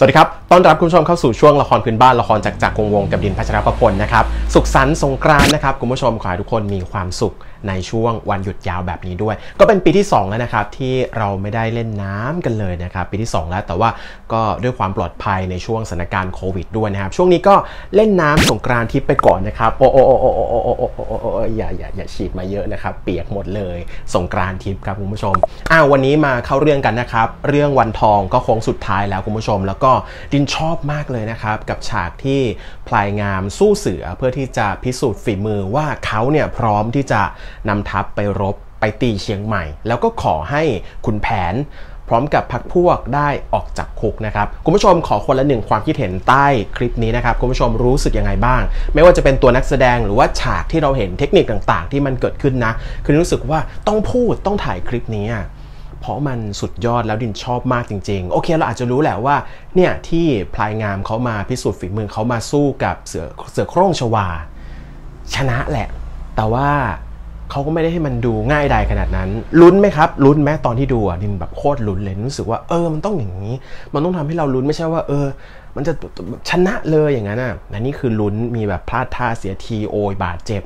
สวัสดีครับ ต้อนรับคุณผู้ชมเข้าสู่ช่วงละครพื้นบ้านละครจากจากวงวงกับดินพัชรประพลนะครับ สุขสันต์สงกรานต์นะครับ คุณผู้ชมขอให้ทุกคนมีความสุข ในช่วงวันหยุดยาวแบบนี้ด้วย ก็เป็นปีที่ 2 แล้วนะครับ ที่เราไม่ได้เล่นน้ำกันเลยนะครับ ปีที่ 2 แล้วแต่ว่าก็ด้วยความปลอดภัยในช่วงสถานการณ์โควิดด้วยนะครับ ช่วงนี้ก็เล่นน้ำสงกรานต์ทิพย์ไปก่อนนะครับ โอ้โอ้โอ้โอ้โอ้โอ้โอ้โอ้อย่าอย่าอย่าฉีดมาเยอะนะครับ เปียกหมดเลยสงกรานต์ทิพย์ครับคุณผู้ชมอ้าววันนี้มาเข้าเรื่องกันนะครับ เรื่องวันทองก็โค้งสุดท้ายแล้วคุณผู้ชม แล้วก็ดินชอบมากเลยนะครับ กับฉากที่พลายงามสู้เสือเพื่อที่จะพิสูจน์ฝีมือว่าเขาเนี่ยพร้อมที่จะนำทัพไปรบไปตีเชียงใหม่ แล้วก็ขอให้ขุนแผนพร้อมกับพักพวกได้ออกจากคุกนะครับ คุณผู้ชมขอคนละหนึ่งความคิดเห็นใต้คลิปนี้นะครับ คุณผู้ชมรู้สึกยังไงบ้าง ไม่ว่าจะเป็นตัวนักแสดงหรือว่าฉากที่เราเห็นเทคนิคต่างๆ ที่มันเกิดขึ้นนะ คือรู้สึกว่าต้องพูดต้องถ่ายคลิปนี้เพราะมันสุดยอดแล้วดินชอบมากจริง ๆ โอเคเราอาจจะรู้แหละว่าเนี่ยที่พลายงามเขามาพิสูจน์ฝีมือเขามาสู้กับเสือเสือโคร่งชวา ชนะแหละ แต่ว่า เขาก็ไม่ได้ให้มันดูง่ายใดขนาดนั้นลุ้นไหมครับลุ้นไหมตอนที่ดูอะดิมแบบโคตรลุ้นเลยรู้สึกว่าเออมันต้องอย่างนี้ มันต้องทำให้เราลุ้นไม่ใช่ว่า เออ มันจะชนะเลยอย่างนั้นอะอันนี้คือลุ้นมีแบบพลาดท่าเสียทีโอยบาดเจ็บ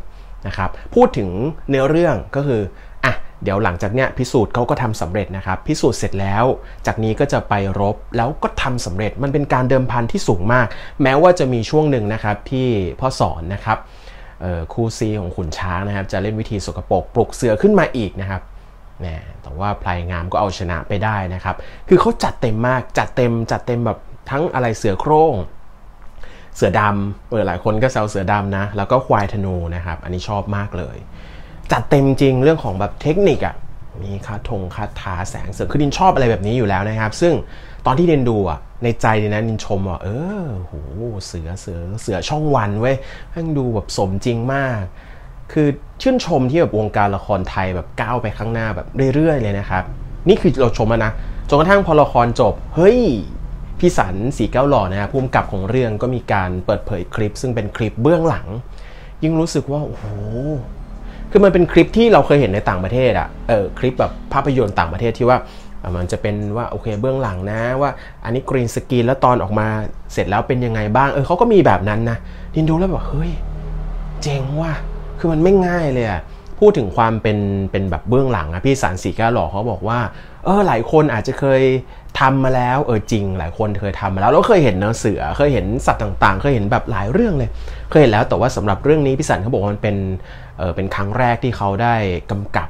นะครับพูดถึงเนื้อเรื่องก็คืออะเดี๋ยวหลังจากเนี้ยพิสูจน์เขาก็ทำสำเร็จนะครับพิสูจน์เสร็จแล้ว จากนี้ก็จะไปรบแล้วก็ทำสำเร็จมันเป็นการเดิมพันที่สูงมาก แม้ว่าจะมีช่วงหนึ่งนะครับที่พ่อสอนนะครับ คู่ซีของขุนช้างนะครับ จะเล่นวิธีสกปรกปลุกเสือขึ้นมาอีกนะครับนะแต่ว่าพลายงามก็เอาชนะไปได้นะครับ คือเขาจัดเต็มมากจัดเต็มจัดเต็มแบบทั้งอะไรเสือโคร่งเสือดำเออหลายคนก็แซวเสือดำนะ แล้วก็ควายธนูนะครับ อันนี้ชอบมากเลย จัดเต็มจริงเรื่องของแบบเทคนิคอะ่ะ มีคาถงคาถาแสงเสริมคือดินชอบอะไรแบบนี้อยู่แล้วนะครับ ซึ่งตอนที่เดินดูอะในใจดินนะดินชมว่าเออโหเสือเสือเสือช่องวันเว้ยทั้งดูแบบสมจริงมาก คือชื่นชมที่แบบวงการละครไทยแบบก้าวไปข้างหน้าแบบเรื่อยๆเลยนะครับ นี่คือเราชมแล้วนะจนกระทั่งพอละครจบ เฮ้ยพี่สันสีเก้าหล่อนะครับภูมิกับของเรื่องก็มีการเปิดเผยคลิป ซึ่งเป็นคลิปเบื้องหลัง ยิ่งรู้สึกว่าโอ้โห คือมันเป็นคลิปที่เราเคยเห็นในต่างประเทศอะเออคลิปแบบภาพยนตร์ต่างประเทศที่ว่ามันจะเป็นว่าโอเคเบื้องหลังนะว่าอันนี้กรีนสกรีนแล้วตอนออกมาเสร็จแล้วเป็นยังไงบ้างเออเขาก็มีแบบนั้นนะดินดูแล้วแบบเฮ้ยเจ๋งว่ะคือมันไม่ง่ายเลยอะ พูดถึงความเป็นเป็นแบบเบื้องหลังอะพี่สารสีก้าหล่อเขาบอกว่าเออหลายคนอาจจะเคยทำมาแล้วเออจริง หลายคนเคยทำมาแล้วแล้วเคยเห็นเนื้อเสือเคยเห็นสัตว์ต่างๆ เคยเห็นแบบหลายเรื่องเลย เคยเห็นแล้วแต่ว่าสำหรับเรื่องนี้พี่สันเขาบอกว่ามันเป็นเออเป็นครั้งแรกที่เขาได้กำกับ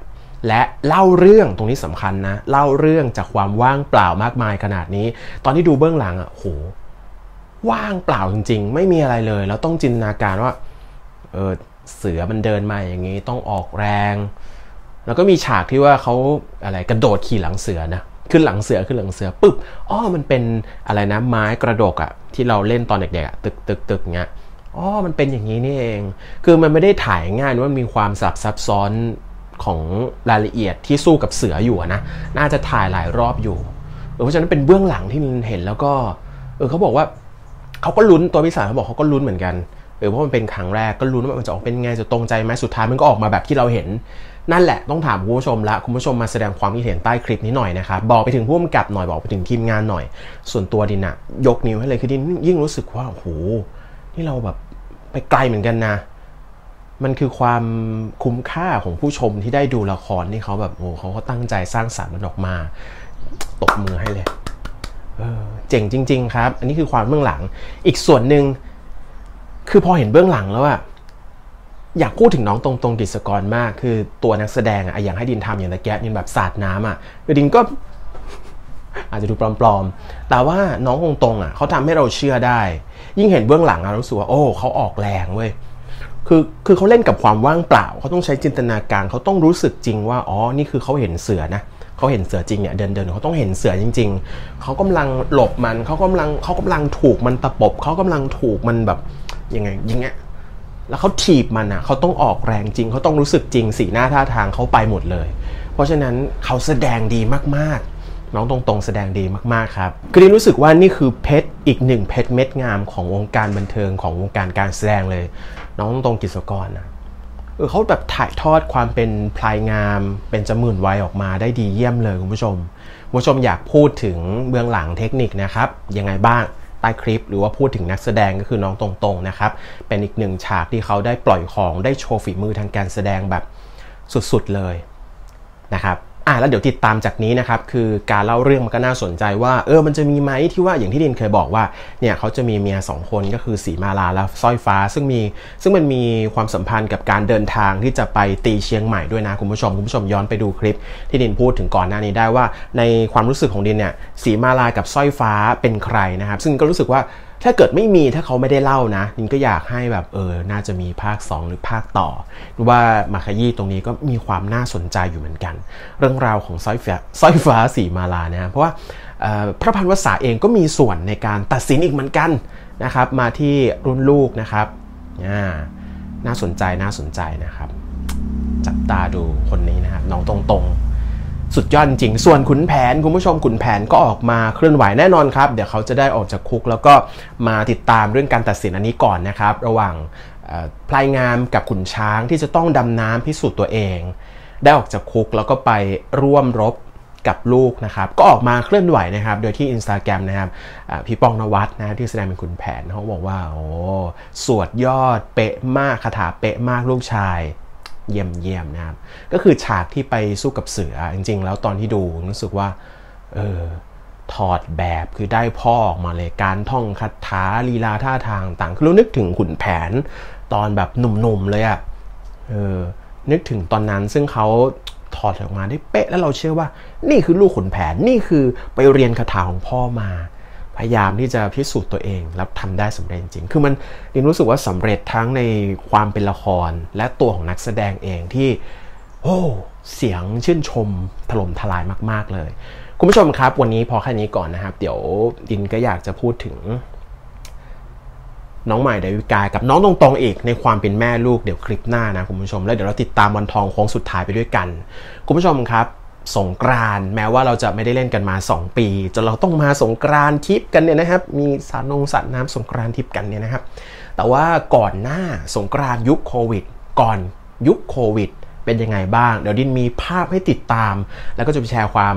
และเล่าเรื่องตรงนี้สำคัญนะเล่าเรื่องจากความว่างเปล่ามากมายขนาดนี้ ตอนที่ดูเบื้องหลังอะโหว่างเปล่าจริง ๆ ไม่มีอะไรเลย แล้วต้องจินตนาการว่าเออ เสือมันเดินมาอย่างนี้ต้องออกแรง แล้วก็มีฉากที่ว่าเขาอะไรกระโดดขี่หลังเสือนะขึ้นหลังเสือขึ้นหลังเสือปุ๊บอ๋อมันเป็นอะไรนะไม้กระดกอะที่เราเล่นตอนเด็กๆอะตึกตึกตึกเงี้ยอ๋อมันเป็นอย่างนี้นี่เอง คือมันไม่ได้ถ่ายง่ายว่ามีความสับซับซ้อนของรายละเอียดที่สู้กับเสืออยู่นะน่าจะถ่ายหลายรอบอยู่เพราะฉะนั้นเป็นเบื้องหลังที่เห็นแล้วก็เออเขาบอกว่าเขาก็ลุ้นตัวพิสารเขาบอกเขาก็ลุ้นเหมือนกัน เออเพราะมันเป็นครั้งแรกก็ลุ้ว่ามันจะออกเป็นไงจะตรงใจไหมสุดท้ายมันก็ออกมาแบบที่เราเห็น นั่นแหละต้องถามคุณผู้ชมละคุณผู้ชมมาแสดงความคิดเห็นใต้คลิปนี้หน่อยนะครับบอกไปถึงผู้กำกับหน่อยบอกไปถึงทีมงานหน่อย ส่วนตัวดินอะยกนิ้วให้เลยคือดินยิ่งรู้สึกว่าโอ้โหนี่เราแบบไปไกลเหมือนกันนะ มันคือความคุ้มค่าของผู้ชมที่ได้ดูละครที่เขาแบบโอ้เขาก็ตั้งใจสร้างสรรค์มันออกมาตบมือให้เลยเออเจ๋งจริง ๆ ครับ อันนี้คือความเบื้องหลัง อีกส่วนหนึ่ง คือพอเห็นเบื้องหลังแล้วอะอยากพูดถึงน้องตรงตรงดิศกรมาก คือตัวนักแสดงอะอย่างให้ดินทำอย่างตะแก๊ดินแบบสาดน้ำอะคือดินก็ อาจจะดูปลอมๆ แต่ว่าน้องตรงตรงอะเขาทำให้เราเชื่อได้ ยิ่งเห็นเบื้องหลังอะรู้สึกว่าโอ้เขาออกแรงเว้ยคือคือเขาเล่นกับความว่างเปล่าเขาต้องใช้จินตนาการเขาต้องรู้สึกจริงว่าอ๋อนี่คือเขาเห็นเสือนะเเขาเห็นเสือจริงเนี่ยเดินเดินเขาต้องเห็นเสือจริง ๆ เขากำลังหลบมันเขากำลังเขากำลังถูกมันตะปบเขากำลังถูกมันแบบยังไงยังไงแล้วเขาถีบมันอะเขาต้องออกแรงจริงเขาต้องรู้สึกจริงสีหน้าท่าทางเขาไปหมดเลย เพราะฉะนั้นเขาแสดงดีมากๆ น้องตรงๆ แสดงดีมากๆครับคือดินรู้สึกว่านี่คือเพชรอีกหนึ่งเพชรเม็ดงามของวงการบันเทิงของวงการการแสดงเลย น้องตรงกิจกรนะ เออเขาแบบถ่ายทอดความเป็นพลายงาม เป็นจมื่นไวออกมาได้ดีเยี่ยมเลยคุณผู้ชมคุณผู้ชมอยากพูดถึงเบื้องหลังเทคนิคนะครับ ยังไงบ้างใต้คลิป หรือว่าพูดถึงนักแสดงก็คือน้องตรงๆนะครับ เป็นอีกหนึ่งฉากที่เขาได้ปล่อยของได้โชว์ฝีมือทางการแสดงแบบสุดๆเลยนะครับ อะแล้วเดี๋ยวติดตามจากนี้นะครับคือการเล่าเรื่องมันก็น่าสนใจว่าเออมันจะมีไหมที่ว่าอย่างที่ดินเคยบอกว่าเนี่ยเขาจะมีเมียสองคนก็คือสีมาลาและสร้อยฟ้า ซึ่งมีซึ่งมันมีความสัมพันธ์กับการเดินทางที่จะไปตีเชียงใหม่ด้วยนะคุณผู้ชมคุณผู้ชมย้อนไปดูคลิป ที่ดินพูดถึงก่อนหน้านี้ได้ว่า ในความรู้สึกของดินเนี่ยสีมาลากับสร้อยฟ้าเป็นใครนะครับซึ่งก็รู้สึกว่าถ้าเกิดไม่มีถ้าเขาไม่ได้เล่านะนินก็อยากให้แบบเออน่าจะมีภาค 2 หรือภาคต่อหรือว่ามาขยี้ตรงนี้ก็มีความน่าสนใจอยู่เหมือนกัน เรื่องราวของสร้อยฟ้าสร้อยฟ้าสีมาลานะเพราะว่าพระพันวษาเองก็มีส่วนในการตัดสินอีกเหมือนกันนะครับ มาที่รุ่นลูกนะครับน่าสนใจน่าสนใจนะครับ จับตาดูคนนี้นะครับน้องตรง สุดยอดจริง ส่วนขุนแผนคุณผู้ชมขุนแผนก็ออกมาเคลื่อนไหวแน่นอนครับ เดี๋ยวเขาจะได้ออกจากคุก แล้วก็มาติดตามเรื่องการตัดสินอันนี้ก่อนนะครับ ระหว่างพลายงามกับขุนช้างที่จะต้องดำน้ำพิสูจน์ตัวเอง ได้ออกจากคุกแล้วก็ไปร่วมรบกับลูกนะครับ ก็ออกมาเคลื่อนไหวนะครับ โดยที่ Instagram นะครับพี่ป้องนวัดนะที่แสดงเป็นขุนแผนเขาบอกว่าโอ้สวดยอดเป๊ะมากคาถาเป๊ะมากลูกชาย เยี่ยมเยี่ยมนะครับ ก็คือฉากที่ไปสู้กับเสือจริง ๆ แล้วตอนที่ดูรู้สึกว่าเออถอดแบบคือได้พ่อออกมาเลยการท่องคาถาลีลาท่าทางต่างคือรู้นึกถึงขุนแผนตอนแบบหนุ่มๆเลยอะ่ะเออนึกถึงตอนนั้นซึ่งเขาถอดออกมาได้เป๊ะแล้วเราเชื่อว่า นี่คือลูกขุนแผนนี่คือไปเรียนคาถาของพ่อมา พยายามที่จะพิสูจน์ตัวเอง แล้วทำได้สำเร็จจริง คือมันดินรู้สึกว่าสำเร็จทั้งในความเป็นละครและตัวของนักแสดงเองที่ โอ้เสียงชื่นชมถล่มทลายมาก ๆ เลย คุณผู้ชมครับ วันนี้พอแค่นี้ก่อนนะครับ เดี๋ยวดินก็อยากจะพูดถึง น้องใหม่ดาวิกากับน้องตรงๆอีกในความเป็นแม่ลูกเดี๋ยวคลิปหน้านะคุณผู้ชม แล้วเดี๋ยวเราติดตามวันทองโค้งสุดท้ายไปด้วยกัน คุณผู้ชมครับ สงกรานแม้ว่าเราจะไม่ได้เล่นกันมา 2 ปีจนเราต้องมาสงกรานทิปกันเนี่ยนะครับ มีสารนงสารน้ำสงกรานทิปกันเนี่ยนะครับ แต่ว่าก่อนหน้าสงกรานยุคโควิด ก่อนยุคโควิด เป็นยังไงบ้าง เดี๋ยวดินมีภาพให้ติดตาม แล้วก็จะไปแชร์ความ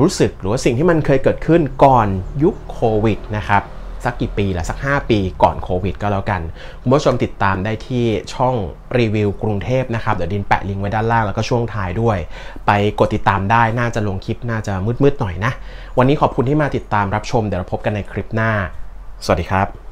รู้สึกหรือว่าสิ่งที่มันเคยเกิดขึ้นก่อนยุคโควิดนะครับ สักกี่ปีละสัก 5 ปีก่อนโควิดก็แล้วกัน คุณผู้ชมติดตามได้ที่ช่องรีวิวกรุงเทพนะครับเดี๋ยวดินแปะลิงก์ไว้ด้านล่างแล้วก็ช่วงท้ายด้วย ไปกดติดตามได้น่าจะลงคลิปน่าจะมืดๆหน่อยนะ วันนี้ขอบคุณที่มาติดตามรับชมเดี๋ยวเราพบกันในคลิปหน้า สวัสดีครับ